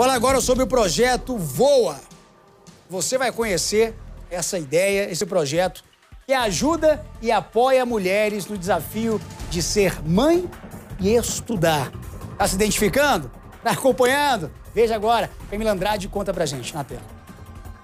Fala agora sobre o projeto Voa. Você vai conhecer essa ideia, esse projeto que ajuda e apoia mulheres no desafio de ser mãe e estudar. Tá se identificando? Tá acompanhando? Veja agora. Camila Andrade conta pra gente na tela.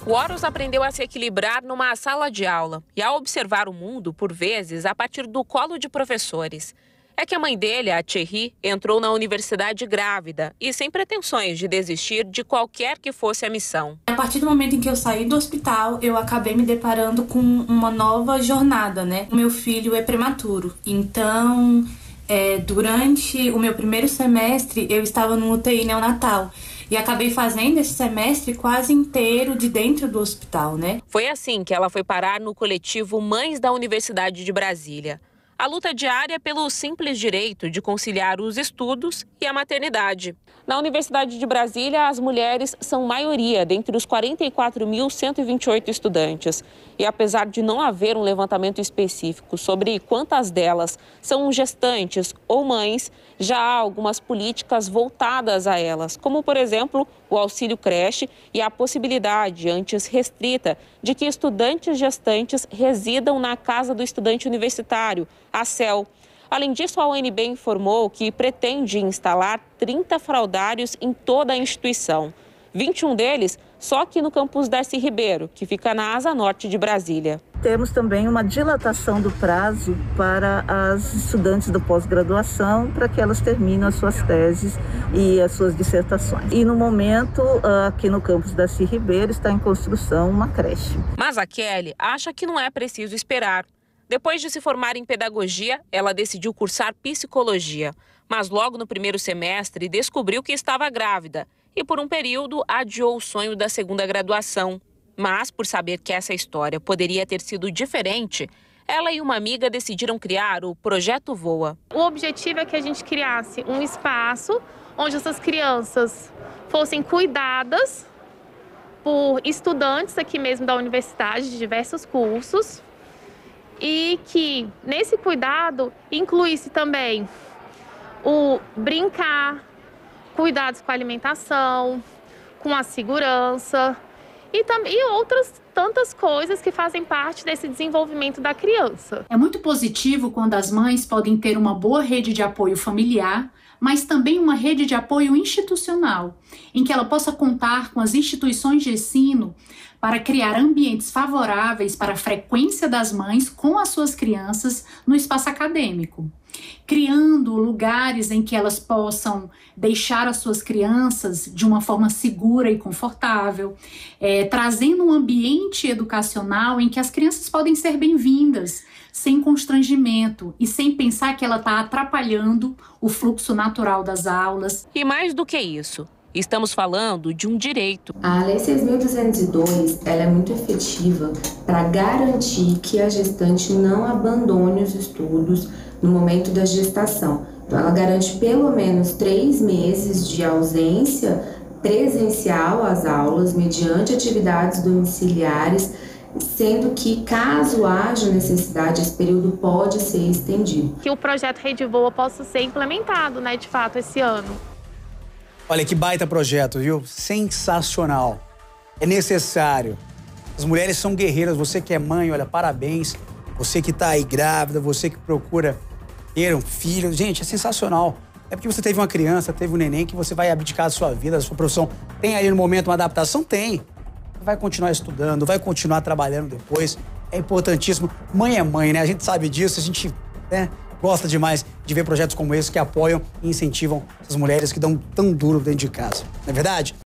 O Horus aprendeu a se equilibrar numa sala de aula e a observar o mundo, por vezes, a partir do colo de professores. É que a mãe dele, a Thierry, entrou na universidade grávida e sem pretensões de desistir de qualquer que fosse a missão. A partir do momento em que eu saí do hospital, eu acabei me deparando com uma nova jornada, né? O meu filho é prematuro, então é, durante o meu primeiro semestre eu estava no UTI neonatal e acabei fazendo esse semestre quase inteiro de dentro do hospital, né? Foi assim que ela foi parar no coletivo Mães da Universidade de Brasília a luta diária pelo simples direito de conciliar os estudos e a maternidade. Na Universidade de Brasília, as mulheres são maioria dentre os 44.128 estudantes. E apesar de não haver um levantamento específico sobre quantas delas são gestantes ou mães, já há algumas políticas voltadas a elas, como, por exemplo, o auxílio creche e a possibilidade, antes restrita, de que estudantes gestantes residam na casa do estudante universitário, a CEL. Além disso, a UNB informou que pretende instalar 30 fraudários em toda a instituição. 21 deles só aqui no campus Darcy Ribeiro, que fica na asa norte de Brasília. Temos também uma dilatação do prazo para as estudantes da pós-graduação para que elas terminem as suas teses e as suas dissertações. E no momento, aqui no campus Darcy Ribeiro, está em construção uma creche. Mas a Kelly acha que não é preciso esperar. Depois de se formar em pedagogia, ela decidiu cursar psicologia. Mas logo no primeiro semestre descobriu que estava grávida e, por um período, adiou o sonho da segunda graduação. Mas, por saber que essa história poderia ter sido diferente, ela e uma amiga decidiram criar o Projeto Voa. O objetivo é que a gente criasse um espaço onde essas crianças fossem cuidadas por estudantes aqui mesmo da universidade, de diversos cursos, e que nesse cuidado incluísse também o brincar, cuidados com a alimentação, com a segurança e, e outras tantas coisas que fazem parte desse desenvolvimento da criança. É muito positivo quando as mães podem ter uma boa rede de apoio familiar, mas também uma rede de apoio institucional, em que ela possa contar com as instituições de ensino para criar ambientes favoráveis para a frequência das mães com as suas crianças no espaço acadêmico, criando lugares em que elas possam deixar as suas crianças de uma forma segura e confortável, é, trazendo um ambiente educacional em que as crianças podem ser bem-vindas sem constrangimento e sem pensar que ela está atrapalhando o fluxo natural das aulas. E mais do que isso, Estamos falando de um direito. A Lei 6.202 ela é muito efetiva para garantir que a gestante não abandone os estudos no momento da gestação. Então, ela garante pelo menos três meses de ausência presencial às aulas, mediante atividades domiciliares, sendo que, caso haja necessidade, esse período pode ser estendido. Que o projeto Rede Voa possa ser implementado, né, de fato, esse ano. Olha que baita projeto, viu? Sensacional. É necessário. As mulheres são guerreiras. Você que é mãe, olha, parabéns. Você que tá aí grávida, você que procura ter um filho. Gente, é sensacional. É porque você teve uma criança, teve um neném, que você vai abdicar da sua vida, da sua profissão. Tem ali no momento uma adaptação? Tem. Vai continuar estudando, vai continuar trabalhando depois. É importantíssimo. Mãe é mãe, né? A gente sabe disso, a gente né, gosta demais de ver projetos como esse que apoiam e incentivam essas mulheres que dão tão duro dentro de casa. Não é verdade?